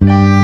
Música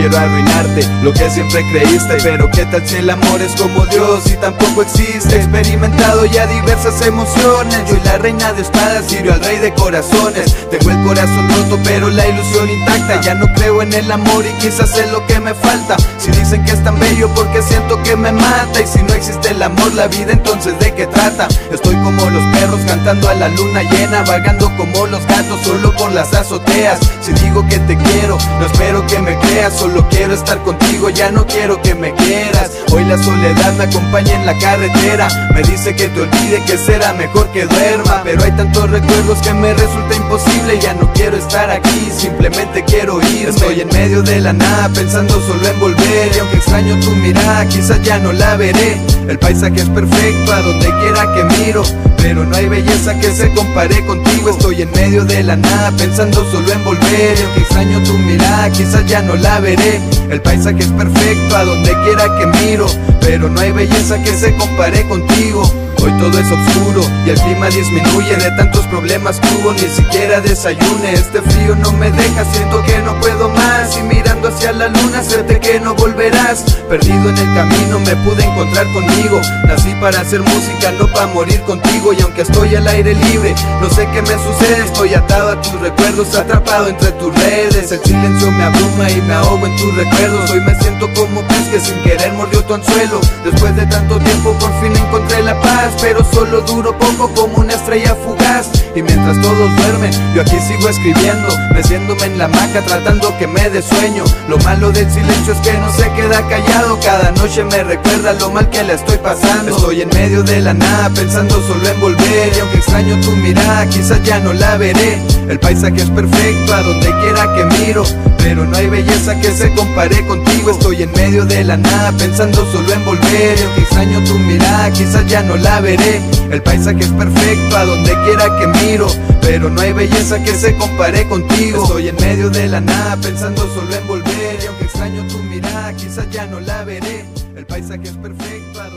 quiero arruinarte lo que siempre creíste Pero qué tal si el amor es como Dios y tampoco existe. He experimentado ya diversas emociones Yo y la reina de espadas sirvió al rey de corazones. Tengo el corazón roto pero la ilusión intacta Ya no creo en el amor y quizás es lo que me falta. Si dicen que es tan bello porque siento que me mata Y si no existe el amor, la vida entonces de qué trata Estoy como los perros cantando a la luna llena Vagando como los gatos solo por las azoteas. Si digo que te quiero, no espero que me creas Solo quiero estar contigo, ya no quiero que me quieras. Hoy la soledad me acompaña en la carretera. Me dice que te olvide, que será mejor que duerma. Pero hay tantos recuerdos que me resulta imposible Ya no quiero estar aquí, simplemente quiero ir. Estoy en medio de la nada pensando solo en volver. Y aunque extraño tu mirada, quizás ya no la veré. El paisaje es perfecto a donde quiera que miro. Pero no hay belleza que se compare contigo. Estoy en medio de la nada pensando solo en volver. Y aunque extraño tu mirada quizás ya no la veré El paisaje es perfecto a donde quiera que miro Pero no hay belleza que se compare contigo. Hoy todo es oscuro y el clima disminuye de tantos problemas que hubo Ni siquiera desayune, este frío no me deja, siento que no puedo más Y mirando hacia la luna, sé que no volverás. Perdido en el camino me pude encontrar conmigo. Nací para hacer música, no para morir contigo. Y aunque estoy al aire libre, no sé qué me sucede. Estoy atado a tus recuerdos, atrapado entre tus redes. El silencio me abruma y me ahogo en tus recuerdos. Hoy me siento como pez que sin querer mordió tu anzuelo. Después de tanto tiempo por fin encontré la paz. Pero solo duro poco como una estrella fugaz. Y mientras todos duermen, yo aquí sigo escribiendo Meciéndome en la maca tratando que me dé sueño Lo malo del silencio es que no se queda callado. Cada noche me recuerda lo mal que le estoy pasando. Estoy en medio de la nada pensando solo en volver. Y aunque extraño tu mirada quizás ya no la veré. El paisaje es perfecto a donde quiera que miro. Pero no hay belleza que se compare contigo. Estoy en medio de la nada pensando solo en volver. Y aunque extraño tu mirada quizás ya no la veré El paisaje es perfecto a donde quiera que miro Pero no hay belleza que se compare contigo. Estoy en medio de la nada pensando solo en volver Y aunque extraño tu mirada quizás ya no la veré. El paisaje es perfecto a